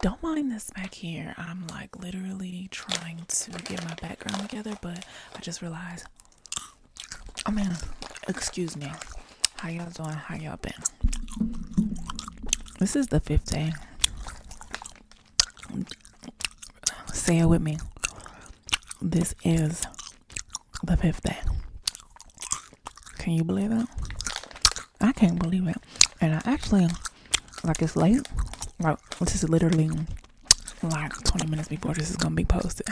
don't mind this back here. I'm like literally trying to get my background together, but I just realized. Oh, I mean, excuse me. How y'all doing? How y'all been? This is the fifth day. Say it with me. This is the fifth day. Can you believe it? I can't believe it. And I actually, like, it's late. Like, this is literally like 20 minutes before this is gonna be posted.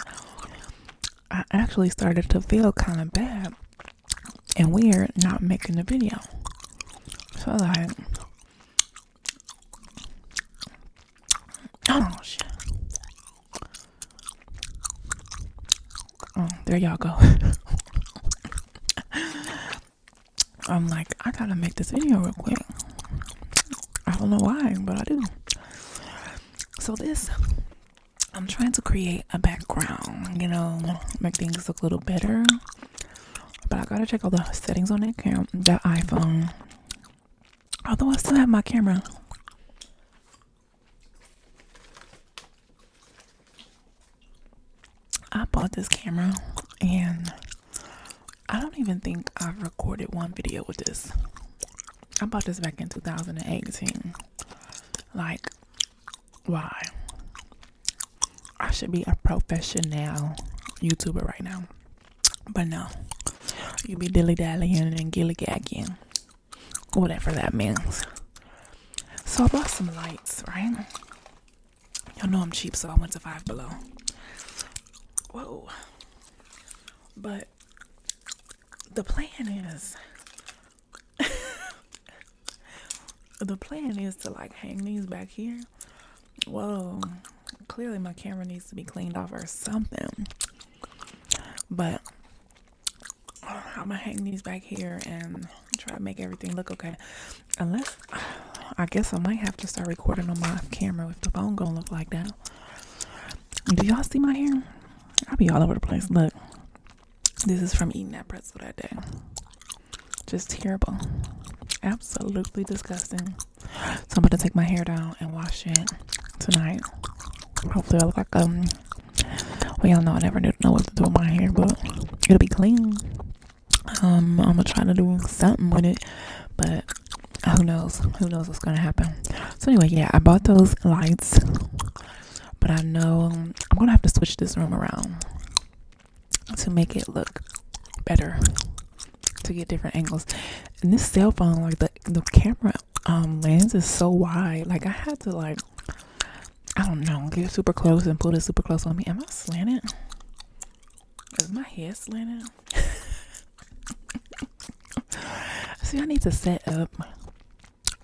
I actually started to feel kind of bad and weird not making the video. So, like, oh shit. Oh, there y'all go. I'm like, I gotta make this video real quick. I don't know why, but I do. So this, I'm trying to create a background, you know, make things look a little better. But I gotta check all the settings on that cam, that iPhone. Although I still have my camera. I bought this camera and I don't even think I've recorded one video with this. I bought this back in 2018. Like, why? I should be a professional YouTuber right now. But no. You be dilly dallying and gilly gagging. Whatever that means. So I bought some lights, right? Y'all know I'm cheap, so I went to Five Below. Whoa. But the plan is the plan is to like hang these back here. Whoa. Clearly my camera needs to be cleaned off or something. But I'm gonna hang these back here and try to make everything look okay. Unless I guess I might have to start recording on my camera if the phone gonna look like that. Do y'all see my hair? I'll be all over the place. Look. This is from eating that pretzel that day. Just terrible. Absolutely disgusting. So I'm gonna take my hair down and wash it tonight. Hopefully I look like um well y'all know I never know what to do with my hair, but it'll be clean. Um I'm gonna try to do something with it, but who knows? Who knows what's gonna happen? So anyway, yeah, I bought those lights, but I know I'm gonna have to switch this room around to make it look better to get different angles and this cell phone like the the camera um lens is so wide like i had to like i don't know get super close and pull it super close on me am i slanted is my head slanted see i need to set up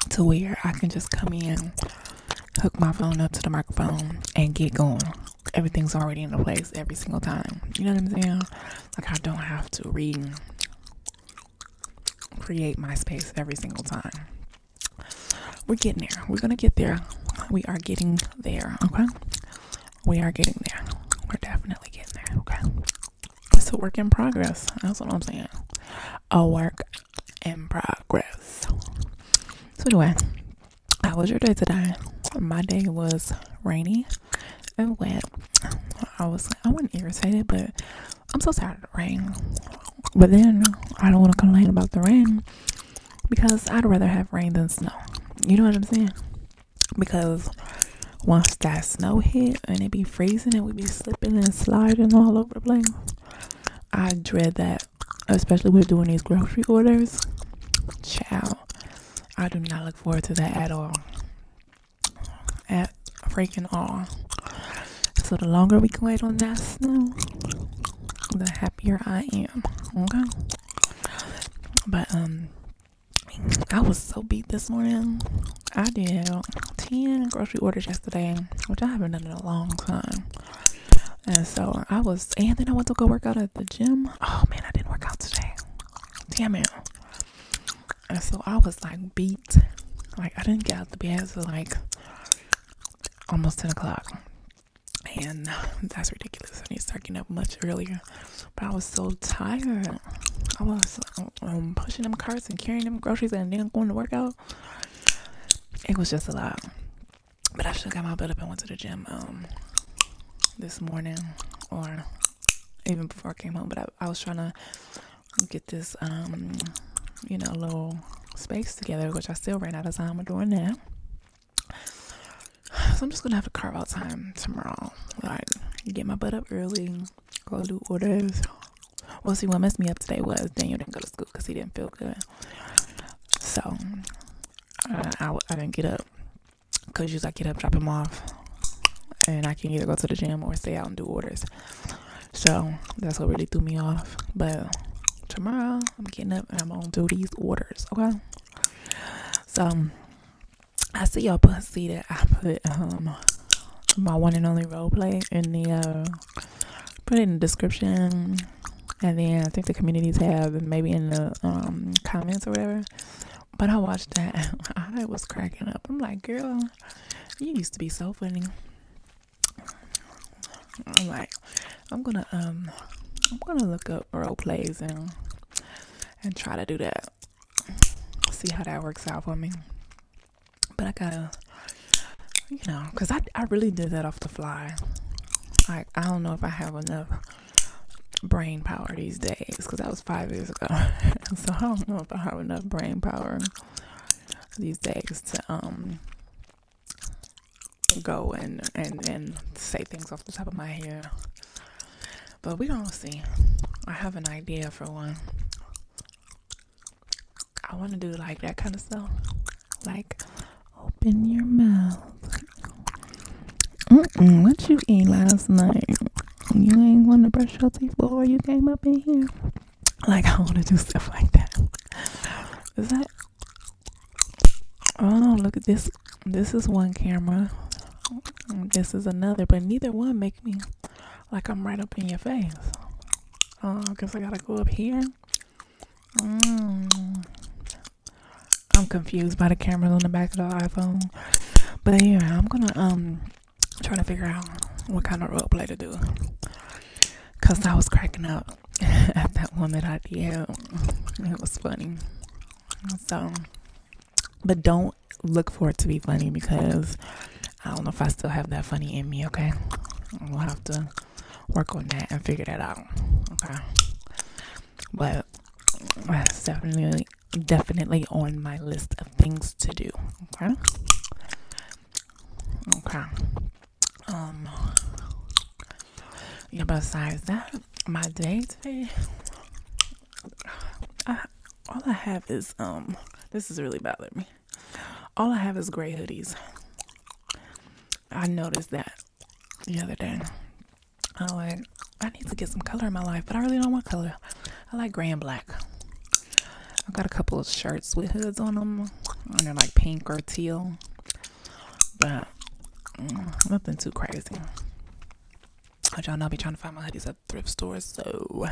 to where i can just come in hook my phone up to the microphone and get going everything's already in the place every single time. You know what I'm saying? Like I don't have to re create my space every single time. We're getting there. We're gonna get there. We are getting there. Okay. We are getting there. We're definitely getting there. Okay. It's a work in progress. That's what I'm saying. A work in progress. So anyway, how was your day today? My day was rainy and wet. I was I wasn't irritated, but I'm so tired of the rain. But then I don't want to complain about the rain because I'd rather have rain than snow. You know what I'm saying? Because once that snow hit and it be freezing and we be slipping and sliding all over the place, I dread that, especially with doing these grocery orders. Child, I do not look forward to that at all. At freaking all. So the longer we can wait on that snow, the happier I am. Okay. But um I was so beat this morning. I did 10 grocery orders yesterday, which I haven't done in a long time. And so I was, and then I went to go work out at the gym. Oh man, I didn't work out today. Damn it. And so I was like beat. Like I didn't get out the bed until like almost 10 o'clock and that's ridiculous. I need to start getting up much earlier. But I was so tired. I was um, pushing them carts and carrying them groceries and then going to work out. It was just a lot. But I should got my butt up and went to the gym um this morning or even before I came home. But I, I was trying to get this um you know little space together, which I still ran out of time doing that. So I'm just gonna have to carve out time tomorrow. Like get my butt up early, go do orders. Well, see, what messed me up today was Daniel didn't go to school because he didn't feel good. So uh, I, I didn't get up because usually I get up, drop him off, and I can either go to the gym or stay out and do orders. So that's what really threw me off. But tomorrow I'm getting up and I'm gonna do these orders. Okay. So I see y'all put see that I put um my one and only role play in the uh put it in the description and then I think the community tab maybe in the um comments or whatever. But I watched that. I was cracking up. I'm like, girl, you used to be so funny. I'm like, I'm gonna um I'm gonna look up role plays and and try to do that. See how that works out for me. But I gotta you know, because I, I really did that off the fly. Like, I don't know if I have enough brain power these days because that was five years ago. so I don't know if I have enough brain power these days to um go and and and say things off the top of my head. But we gonna see. I have an idea for one. I want to do like that kind of stuff, like open your mouth. Mm-mm, what you eat last night? You ain't want to brush your teeth before you came up in here. Like I want to do stuff like that. Is that? Oh, look at this. This is one camera. This is another, but neither one make me like I'm right up in your face. Oh, guess I gotta go up here. Mm. I'm confused by the cameras on the back of the iPhone. But yeah, I'm gonna um try to figure out what kind of role play to do. Cause I was cracking up at that one that I did. It was funny. So but don't look for it to be funny because I don't know if I still have that funny in me, okay? We'll have to work on that and figure that out. Okay. But that's definitely definitely on my list of things to do. Okay. Okay. Um yeah, besides that, my day today I, all I have is um this is really bothering me. All I have is gray hoodies. I noticed that the other day. I like I need to get some color in my life, but I really don't want color. I like gray and black. I got a couple of shirts with hoods on them, and they're like pink or teal, but mm, nothing too crazy. But y'all know I be trying to find my hoodies at thrift stores, so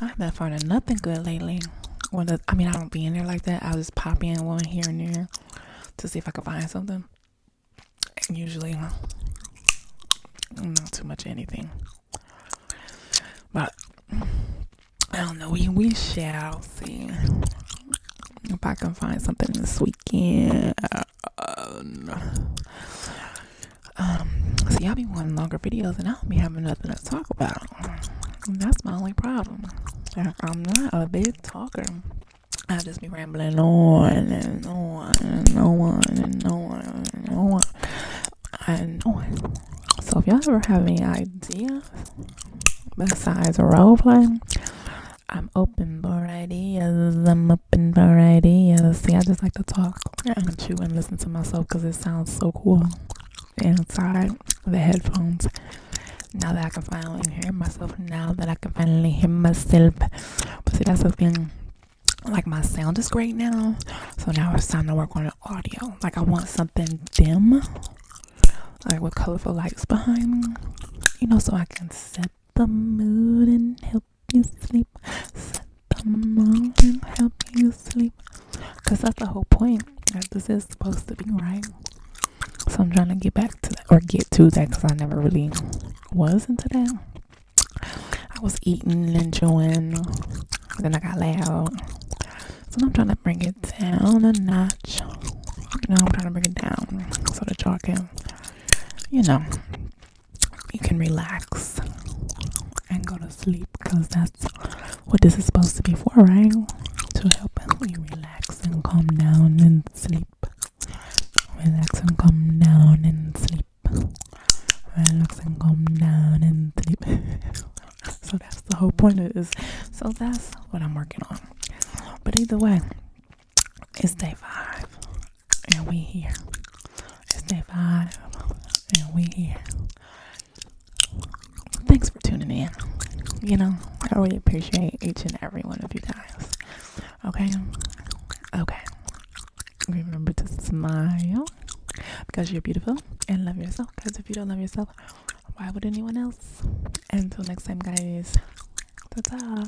I've been finding nothing good lately. Well, I mean, I don't be in there like that. I'll just pop in one here and there to see if I can find something. And usually, not too much anything. But I don't know. We we shall see if I can find something this weekend. Um, see, I be wanting longer videos, and I don't be having nothing to talk about. That's my only problem. I'm not a big talker. I just be rambling on and on and on and on and on and on. So if y'all ever have any ideas besides role playing, I'm open for ideas. I'm open for ideas. See, I just like to talk and chew and listen to myself because it sounds so cool inside the headphones. Now that I can finally hear myself, now that I can finally hear myself. But see, that's the thing. Like my sound is great now, so now it's time to work on the audio. Like I want something dim, like with colorful lights behind me, you know, so I can set the mood and help you sleep. And help you sleep. Cause that's the whole point. That this is supposed to be right. So I'm trying to get back to that or get to that because I never really was into that. I was eating and enjoying, then I got loud. So I'm trying to bring it down a notch. You know, I'm trying to bring it down so that y'all can, you know, you can relax and go to sleep because that's what this is supposed to be for, right? To help you relax and calm down and sleep. Relax and calm down and sleep. Relax and calm down and sleep. so that's the whole point of this. So that's what I'm working on. But either way, it's day five and we here. It's day five and we here. Thanks for tuning in. You know, I really appreciate each and every one of you guys. Okay? Okay. Remember to smile because you're beautiful and love yourself. Because if you don't love yourself, why would anyone else? Until next time, guys. Ta ta.